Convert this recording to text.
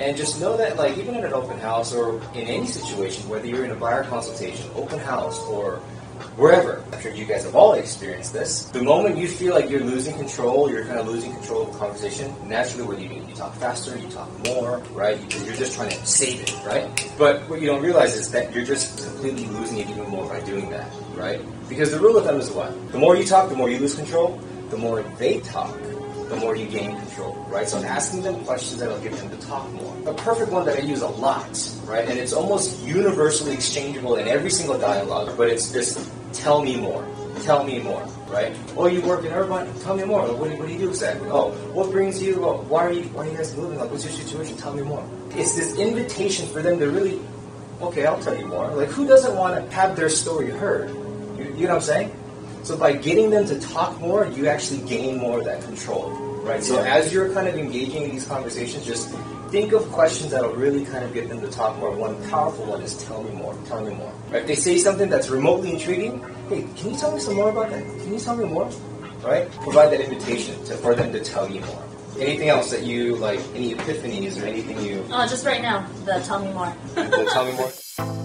And just know that, like, even in an open house or in any situation, whether you're in a buyer consultation, open house, or wherever, I'm sure you guys have all experienced this. The moment you feel like you're losing control, you're kind of losing control of the conversation, naturally what do you do? You talk faster, you talk more, right? Because you're just trying to save it, right? But what you don't realize is that you're just completely losing it even more by doing that, right? Because the rule of thumb is what? The more you talk, the more you lose control. The more they talk, the more you gain control, right? So I'm asking them questions that'll get them to talk more. A perfect one that I use a lot, right? And it's almost universally exchangeable in every single dialogue, but it's just tell me more. Tell me more, right? Oh, you work in Irvine? Tell me more. What do, what do you do exactly? Oh, what brings you? Oh, why are you? Why are you guys moving? Like, what's your situation? Tell me more. It's this invitation for them to really, okay, I'll tell you more. Like, who doesn't want to have their story heard? You, you know what I'm saying? So by getting them to talk more, you actually gain more of that control, right? So as you're kind of engaging in these conversations, just think of questions that'll really kind of get them to talk more. One powerful one is tell me more, tell me more. Right? If they say something that's remotely intriguing, hey, can you tell me some more about that? Can you tell me more? Right? Provide that invitation to, for them to tell you more. Anything else that you like? Any epiphanies or anything you? Oh, just right now, the tell me more. Tell me more.